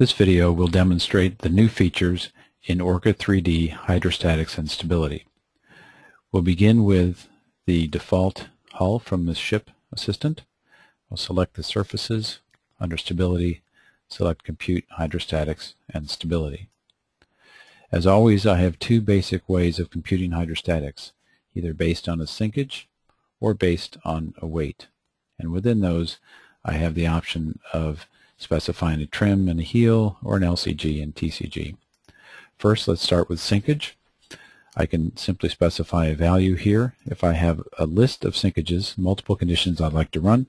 This video will demonstrate the new features in Orca 3D hydrostatics and stability. We'll begin with the default hull from the ship assistant. I'll select the surfaces under stability, select compute hydrostatics and stability. As always, I have two basic ways of computing hydrostatics, either based on a sinkage or based on a weight. And within those, I have the option of specifying a trim and a heel or an LCG and TCG. First, let's start with sinkage. I can simply specify a value here. If I have a list of sinkages, multiple conditions I'd like to run,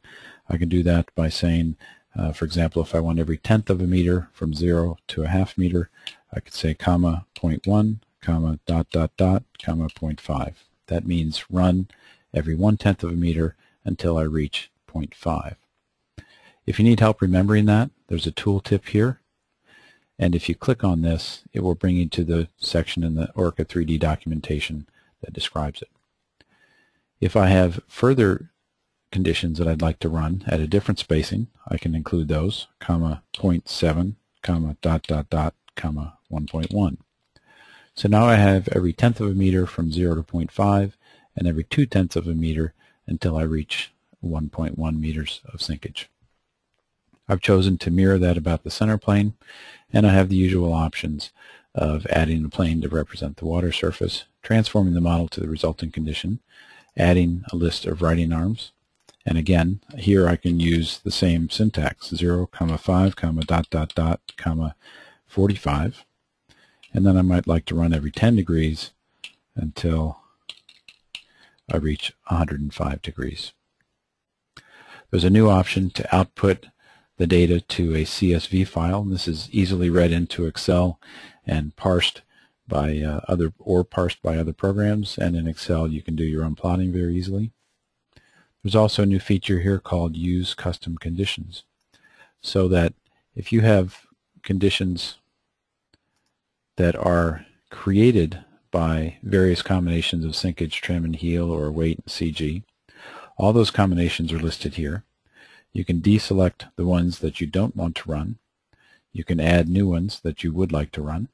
I can do that by saying, uh, for example, if I want every tenth of a meter from 0 to a half meter, I could say comma 0.1, comma dot dot dot, comma 0.5. That means run every one tenth of a meter until I reach 0.5. If you need help remembering that, there's a tooltip here. And if you click on this, it will bring you to the section in the Orca 3D documentation that describes it. If I have further conditions that I'd like to run at a different spacing, I can include those, comma 0.7, comma dot dot dot, comma 1.1. So now I have every tenth of a meter from 0 to 0.5 and every two tenths of a meter until I reach 1.1 meters of sinkage. I've chosen to mirror that about the center plane, and I have the usual options of adding a plane to represent the water surface, transforming the model to the resulting condition, adding a list of righting arms, and again, here I can use the same syntax, 0, comma 5, comma dot dot dot, comma 45, and then I might like to run every 10 degrees until I reach 105 degrees. There's a new option to output the data to a CSV file. This is easily read into Excel and parsed by uh, other or parsed by other programs. And in Excel, you can do your own plotting very easily. There's also a new feature here called Use Custom Conditions, so that if you have conditions that are created by various combinations of sinkage, trim, and heel, or weight and CG, all those combinations are listed here. You can deselect the ones that you don't want to run. You can add new ones that you would like to run.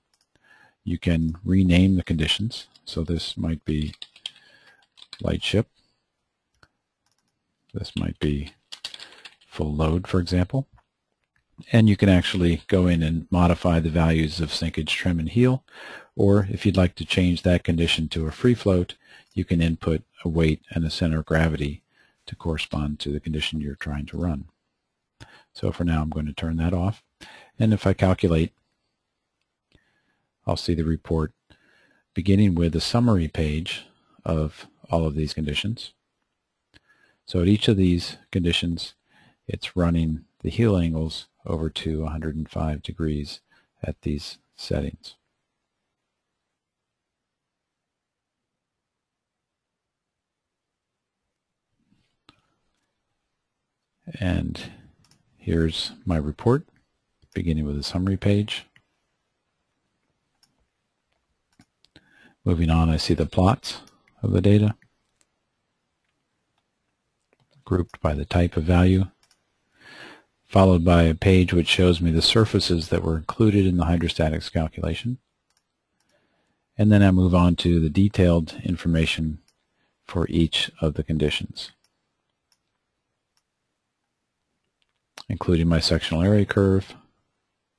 You can rename the conditions. So this might be light ship. This might be full load, for example. And you can actually go in and modify the values of sinkage, trim, and heel. Or if you'd like to change that condition to a free float, you can input a weight and a center of gravity to correspond to the condition you're trying to run. So for now, I'm going to turn that off. And if I calculate, I'll see the report beginning with a summary page of all of these conditions. So at each of these conditions, it's running the heel angles over to 105 degrees at these settings. And here's my report, beginning with a summary page. Moving on, I see the plots of the data, grouped by the type of value, followed by a page which shows me the surfaces that were included in the hydrostatics calculation. And then I move on to the detailed information for each of the conditions. Including my sectional area curve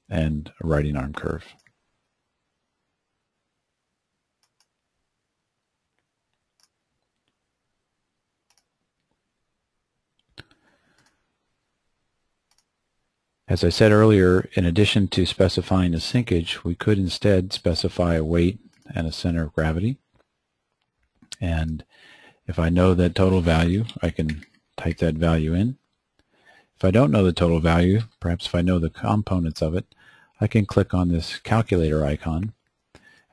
and a righting arm curve. As I said earlier, in addition to specifying a sinkage, we could instead specify a weight and a center of gravity. And if I know that total value, I can type that value in. If I don't know the total value, perhaps if I know the components of it, I can click on this calculator icon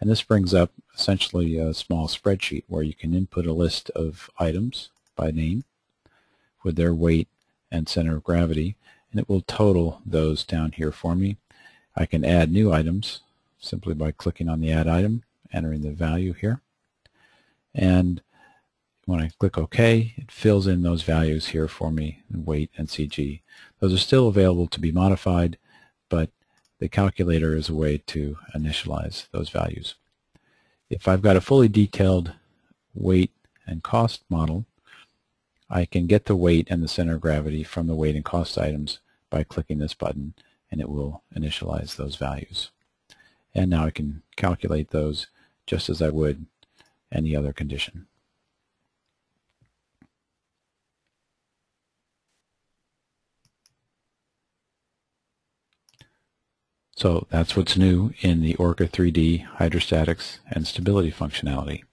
and this brings up essentially a small spreadsheet where you can input a list of items by name with their weight and center of gravity and it will total those down here for me. I can add new items simply by clicking on the add item, entering the value here and when I click OK, it fills in those values here for me, weight and CG. Those are still available to be modified, but the calculator is a way to initialize those values. If I've got a fully detailed weight and cost model, I can get the weight and the center of gravity from the weight and cost items by clicking this button and it will initialize those values. And now I can calculate those just as I would any other condition. So that's what's new in the Orca 3D hydrostatics and stability functionality.